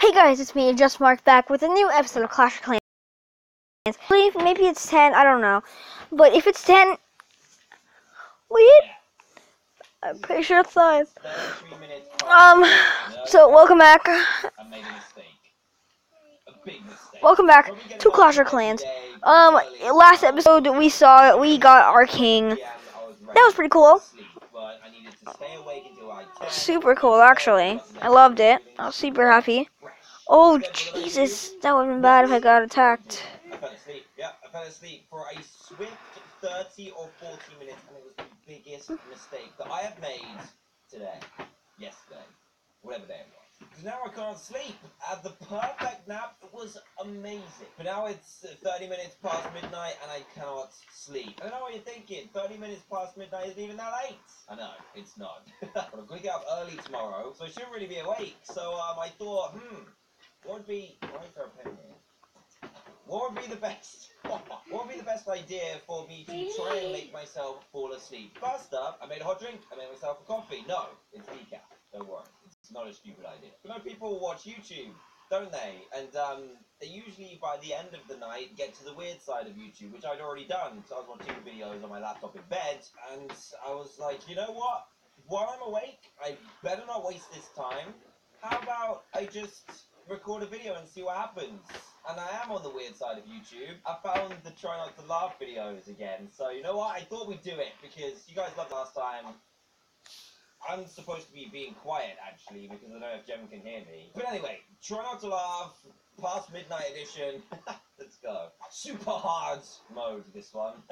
Hey guys, it's me, Just Mark, back with a new episode of Clash of Clans. I believe maybe it's 10, I don't know. But if it's 10, wait, I'm pretty sure it's 5. 33 minutes past Um, so welcome back. Welcome back to Clash of Clans. Um, last episode we saw, we got our king. That was pretty cool. ready to sleep, but I needed to stay awake until like 10. Super cool, actually. I loved it. I was super happy. Oh, Jesus, that would have been bad if I got attacked. I fell asleep. Yeah, I fell asleep for a swift 30 or 40 minutes, and it was the biggest mistake that I have made today. Yesterday. Whatever day it was. Because now I can't sleep. Uh, the perfect nap was amazing. But now it's uh, 30 minutes past midnight, and I cannot sleep. I don't know what you're thinking. 30 minutes past midnight isn't even that late. I know, it's not. but I'm going to get up early tomorrow, so I shouldn't really be awake. So um, I thought, hmm, what would be... What would be the best? What would be the best idea for me to try and make myself fall asleep? First up, I made a hot drink. I made myself a coffee. No, it's decaf. Don't worry, it's not a stupid idea. But no, people watch YouTube, don't they? And um, they usually by the end of the night get to the weird side of YouTube, which I'd already done. So I was watching videos on my laptop in bed, and I was like, you know what? While I'm awake, I better not waste this time. How about I just record a video and see what happens? And I am on the weird side of YouTube. I found the try not to laugh videos again. So you know what? I thought we'd do it because you guys loved last time. I'm supposed to be being quiet actually because I don't know if Jem can hear me. But anyway, try not to laugh. Past midnight edition. Let's go. Super hard mode this one.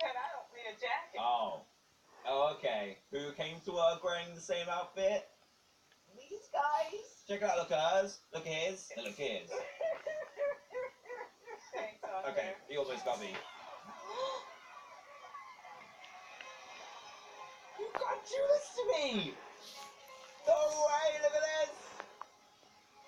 And I don't need a jacket. oh. Oh, okay. Who came to work wearing the same outfit? These guys. Check out, look hers. Look at his. And look at his. Thanks. Okay, he almost got me. You can't do this to me! No way, look at this!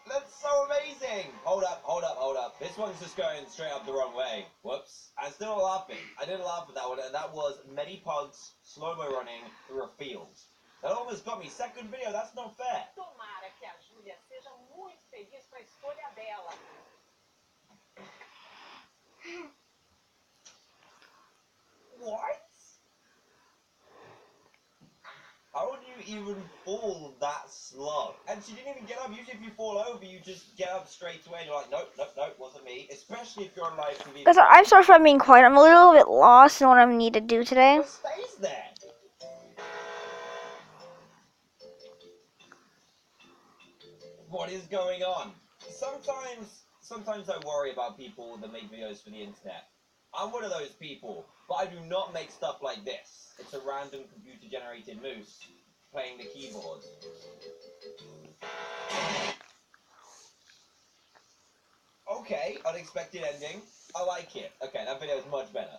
That's so amazing! Hold up, hold up, hold up. This one's just going straight up the wrong way. Whoops. I'm still laughing. I didn't laugh at that one, and that was Medipugs slow-mo running through a field. That almost got me. Second video, that's not fair. Tomara que a Júlia seja muito feliz com a escolha dela. What? How would you even fall that slow? And she didn't even get up. Usually, if you fall over, you just get up straight away. And you're like, nope, nope, nope, wasn't me. Especially if you're on live TV. That's, I'm sorry for being quiet. I'm a little bit lost in what I need to do today. What What is going on? Sometimes, sometimes I worry about people that make videos for the internet. I'm one of those people, but I do not make stuff like this. It's a random computer-generated moose playing the keyboard. Okay, unexpected ending. I like it. Okay, that video is much better.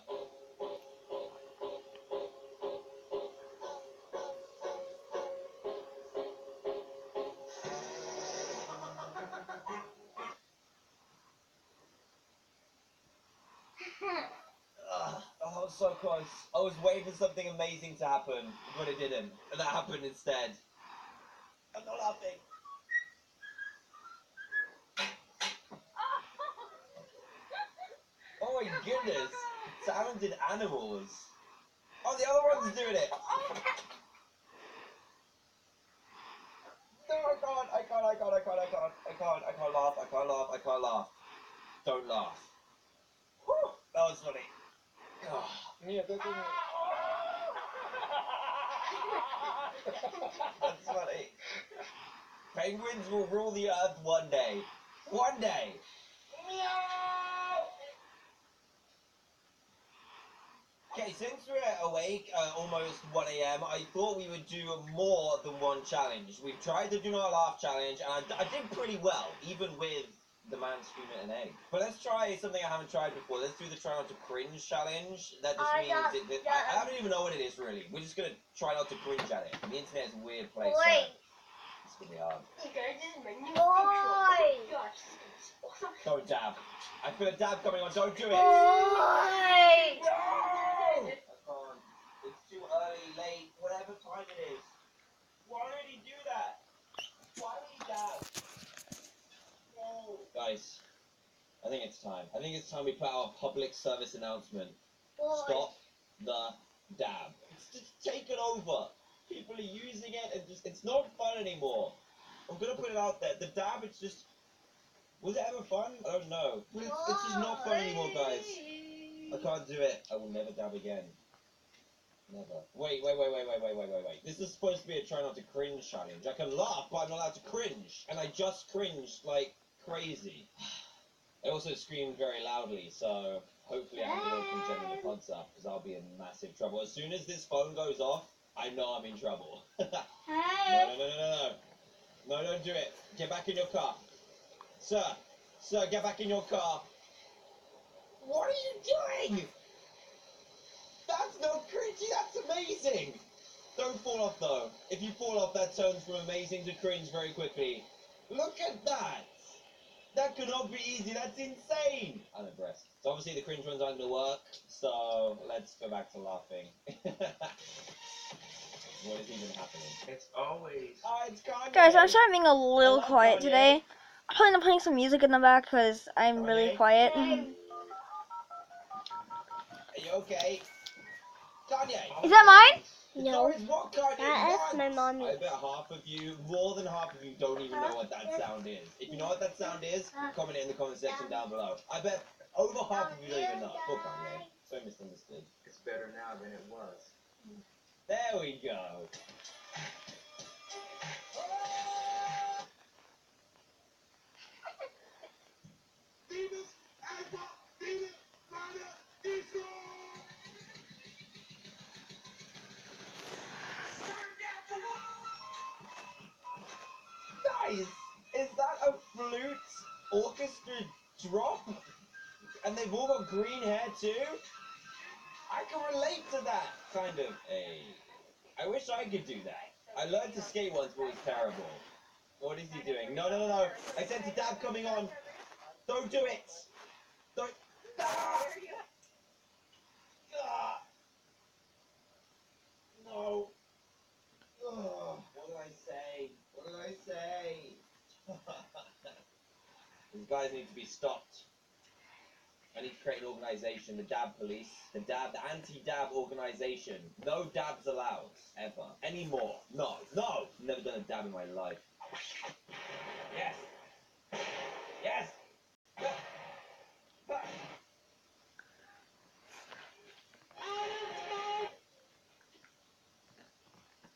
Was so close. I was waiting for something amazing to happen, but it didn't. And that happened instead. I'm not laughing. Oh my goodness. Talented animals. Oh, the other one's doing it. No, I can't, I can't, I can't, I can't, I can't, I can't, I can't laugh, I can't laugh, I can't laugh. Don't laugh. Whew, that was funny. Mia, go to that's funny. Penguins will rule the earth one day. One day. Okay, since we're awake uh, almost 1 a.m., I thought we would do more than one challenge. We've tried the Do Not Laugh challenge, and I, I did pretty well, even with the man screaming an egg. But let's try something I haven't tried before. Let's do the try not to cringe challenge. That just I means got- it, that- yeah. I, I don't even know what it is really. We're just gonna try not to cringe at it. The internet's a weird place. so Wait. It's gonna be hard. Boy. Don't dab. I feel a dab coming on. Don't do it. Boy. No! I can't. It's too early, late, whatever time it is. Why did he do that? Why did he dab? Guys. I think it's time. I think it's time we put out a public service announcement. Boy. Stop the dab. It's just taken over. People are using it and just it's not fun anymore. I'm gonna put it out there. The dab it's just was it ever fun? I don't know. It's, it's just not fun anymore, guys. I can't do it. I will never dab again. Never. Wait, wait, wait, wait, wait, wait, wait, wait, wait. This is supposed to be a try not to cringe challenge. I can laugh, but I'm not allowed to cringe. And I just cringed like crazy. I also screamed very loudly, so hopefully I have a little from Jen the pods up, because I'll be in massive trouble. As soon as this phone goes off, I know I'm in trouble. no, no, no, no, no, no. No, don't do it. Get back in your car. Sir, sir, get back in your car. What are you doing? That's not cringy, that's amazing. Don't fall off though. If you fall off, that turns from amazing to cringe very quickly. Look at that. That could not be easy. That's insane. I'm impressed. So obviously the cringe ones aren't gonna work. So let's go back to laughing. what is even happening? It's always. Oh, it's Kanye. Guys, I'm sorry I'm being a little love quiet Kanye. today. I'm probably not playing some music in the back because I'm really Kanye. quiet. Are you okay? Kanye. Is that mine? No. That is what Kanye That is wants. my mommy. I bet half of you, more than half of you, don't even know what that sound is. If you know what that sound is, comment it in the comment section down below. I bet over half of you don't even know. Poor Kanye. So misunderstood. It's better now than it was. There we go. Is that a flute orchestra drop? And they've all got green hair too? I can relate to that, kind of. Hey, I wish I could do that. I learned to skate once, but it was terrible. What is he doing? No, no, no, no. I sense a dab coming on. Don't do it. Don't. Ah! Ah! No. Ugh. What did I say? What did I say? These guys need to be stopped. I need to create an organization, the Dab Police, the Dab, the Anti-Dab Organization. No dabs allowed, ever, anymore. No, no. Never done a dab in my life. Yes. Yes.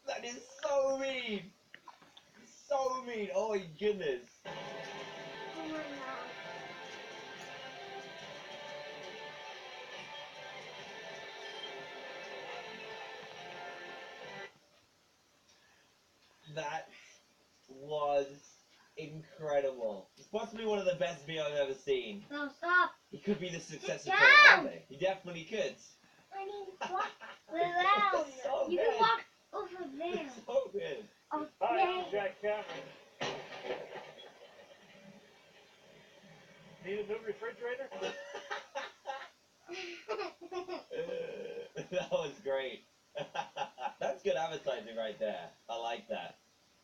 That is so mean. So mean. Oh my goodness. Was incredible. It's possibly one of the best videos I've ever seen. No, stop. He could be the successor to down! Ronaldo. He definitely could. I need to walk around. So You can walk over there. So good. Okay. Jack Cameron. Need a new refrigerator? that was great. That's good advertising right there. I like that.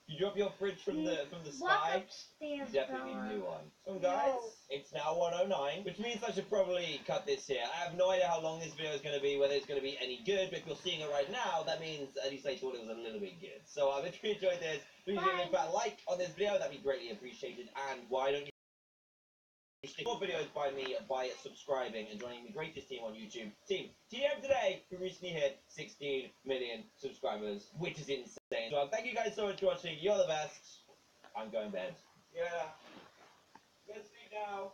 You drop your fridge from the from the sky. You definitely need a new one. So guys, No. it's now 109, which means I should probably cut this here. I have no idea how long this video is going to be, whether it's going to be any good, but if you're seeing it right now, that means at least I thought it was a little bit good. So um, if you enjoyed this, please leave a like on this video, that'd be greatly appreciated. And why don't you stick more videos by me by subscribing and joining the greatest team on YouTube, Team TM Today, who recently hit 16 million subscribers, which is insane. So thank you guys so much for watching. You're the best. I'm going bed. Yeah. Let's sleep now.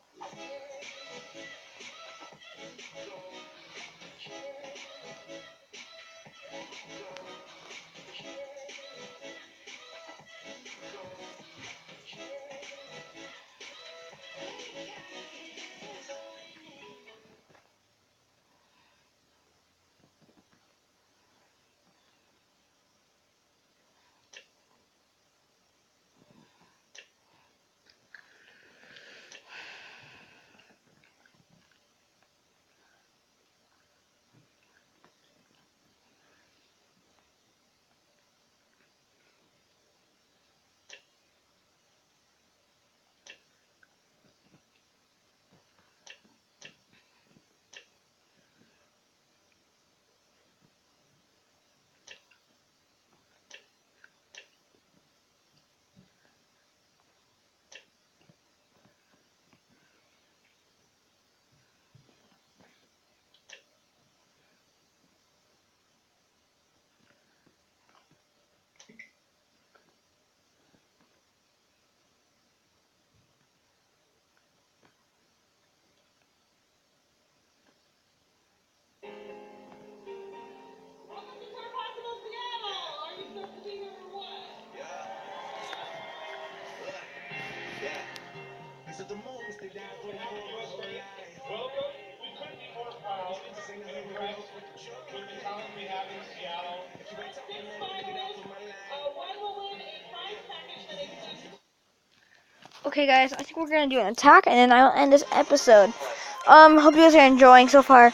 Okay, guys, I think we're gonna do an attack, and then I'll end this episode. Um, hope you guys are enjoying so far.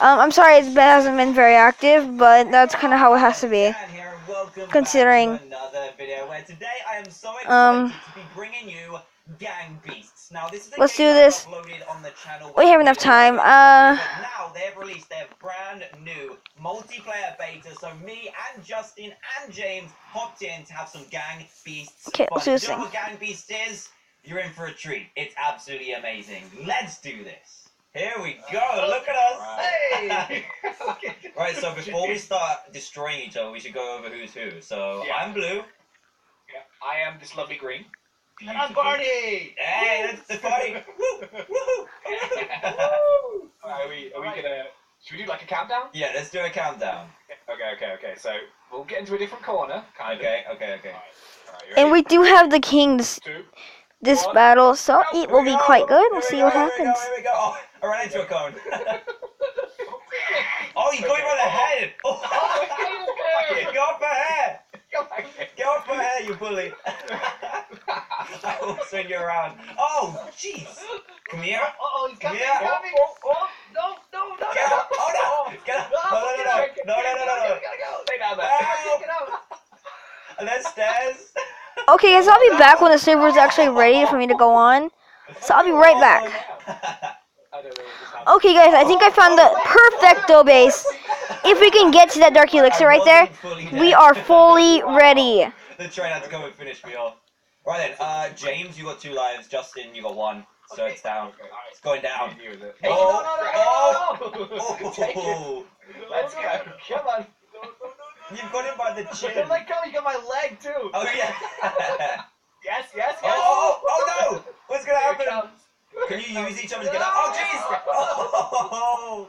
Um, I'm sorry it hasn't been very active, but that's kind of how it has to be. Dan here, and welcome back Considering- to another video where today I am so excited Um, to be bringing you Gang Beasts. Now this is a let's game do this. uploaded on the channel We have enough time. Uh, now they've released their brand new multiplayer beta, so me and Justin and James hopped in to have some Gang Beasts Okay, fun. let's do this you know thing. what Gang Beast is? You're in for a treat. It's absolutely amazing. Let's do this. Here we go. Look at us. Hey! Right, so before we start destroying each other, we should go over who's who. So Yeah. I'm blue. Yeah, I am this lovely green. And I'm Barney! Hey, that's the party. Woo, woohoo. Are we? Are we gonna? Should we do like a countdown? yeah, let's do a countdown. Okay, okay, okay. So we'll get into a different corner. Kind Okay, okay, okay. Of. Alright, alright. You and we do have the kings Two. this One. battle, so it will be go, quite good. We'll here see go, what here we go, happens. Here we go. Oh, I ran into a cone. oh, you got him on the head. Oh. Get off my head. Go back here. Get off my head, you bully. I will swing you around. Oh, jeez. Come here. Uh-oh, he's coming, Yeah. he's coming! Oh, oh, no, no, no, Get no! up. Oh, no. Get up. No, no, no, no. No, no, no, no, no. Gotta go! Stay down there. Help. Get out! And then stairs. Okay, guys, I'll be back when the server is actually ready for me to go on. So I'll be right back. I don't know what just happened. Okay, guys, I think I found the perfecto base. If we can get to that dark elixir right there, we are fully ready. The train had to come and finish me off. Right then, uh, James, you got two lives. Justin, you got one. So it's down. Okay, alright. It's going down. You with it. Hey, Oh, no, no, no, no, no. Take it. Oh, Let's go. Come on. you've got him by the chin. Don't let go, you got my leg too! Oh yeah. Yes, yes, yes! oh, oh, oh no! What's gonna Here it happen? comes. Can you use each other to get up? Oh jeez!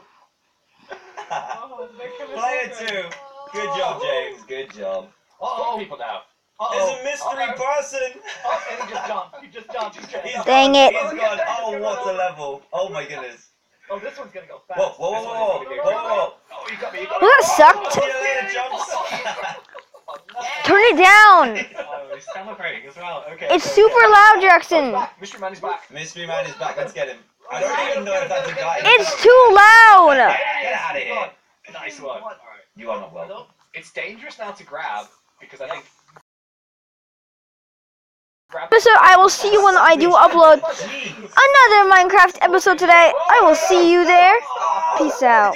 Oh. Player two. Good job, James. Good job. Four Uh-oh, people now. There's uh-oh. a mystery Uh-oh. person. Oh, and he just jumped. He just jumped. He's He's gonna Dang gone. it. He's gone. Oh, what a level. Oh my goodness. Oh, this one's gonna go fast. Whoa, whoa, whoa, whoa, whoa, whoa, whoa. Oh, you got me. You got Well, that sucked. See you later, jumps. Turn it down. Oh, he's celebrating as well. Okay. It's okay, super loud, Oh, Jackson. he's. Mystery Man is back. Mystery man is back. Let's get him. I don't even know if that's a guy. It's too loud. Get out of here. Nice one. You are not welcome. It's dangerous now to grab because I think. Episode, I will see you when I do upload another Minecraft episode today. I will see you there. Peace out.